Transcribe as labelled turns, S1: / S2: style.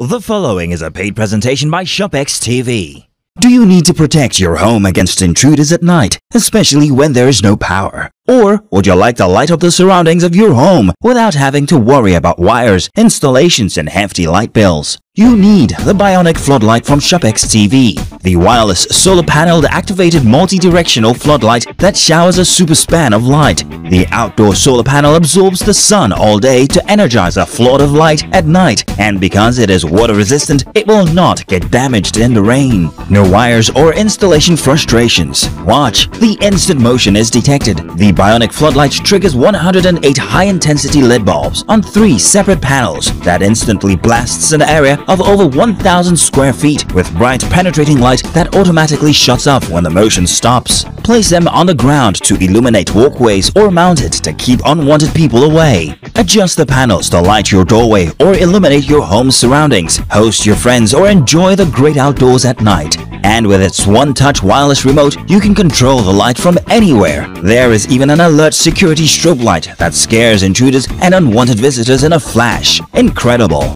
S1: The following is a paid presentation by ShopEX TV. Do you need to protect your home against intruders at night, especially when there is no power? Or would you like to light up the surroundings of your home without having to worry about wires, installations, and hefty light bills? You need the Bionic Floodlight from ShopEX TV, the wireless solar paneled activated multi-directional floodlight that showers a super span of light. The outdoor solar panel absorbs the sun all day to energize a flood of light at night and because it is water resistant, it will not get damaged in the rain. No wires or installation frustrations. Watch, the instant motion is detected. The Bionic Floodlight triggers 108 high-intensity LED bulbs on three separate panels that instantly blasts an area of over 1,000 square feet with bright penetrating light that automatically shuts off when the motion stops. Place them on the ground to illuminate walkways or mount it to keep unwanted people away. Adjust the panels to light your doorway or illuminate your home's surroundings, host your friends or enjoy the great outdoors at night. And with its one-touch wireless remote, you can control the light from anywhere. There is even an alert security strobe light that scares intruders and unwanted visitors in a flash. Incredible!